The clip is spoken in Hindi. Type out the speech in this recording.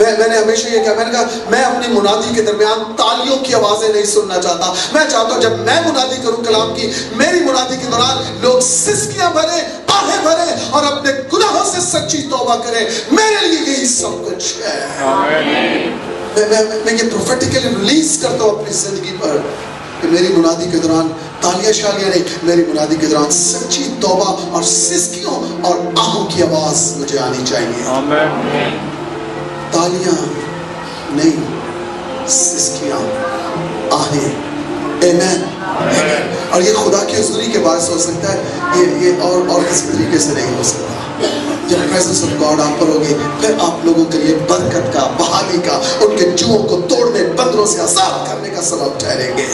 मैं मैंने हमेशा ये कहा मैंने कहा मैं अपनी मुनादी के दरमियान तालियों की आवाज़ें नहीं सुनना चाहता। मैं चाहता हूँ जब मैं मुनादी करूँ कलाम की मेरी मुनादी के दौरान लोग सिस्कियाँ भरे आहे भरे और अपने गुनाहों से सच्ची तौबा करें। मेरे लिए यही सब कुछ है। मैं, मैं, मैं ये प्रोफेटिकली रिलीज़ करता हूँ अपनी ज़िंदगी पर कि मेरी मुनादी के दौरान तालियाँ शालियाँ नहीं मेरी मुनादी के दौरान सच्ची तौबा और सिस्कियों और आहों की आवाज़ मुझे आनी चाहिए। तालियाँ नहीं सिस्कियाँ आहें Amen. और ये खुदा की हजूरी के बायस हो सकता है ये ये और और किसी तरीके से नहीं हो सकता। जब प्रेजेंस ऑफ़ गॉड आप पर होगी फिर आप लोगों के लिए बरकत का बहाली का उनके जुओं को तोड़ने बंदरों से आज़ाद करने का सबब ठहरेंगे।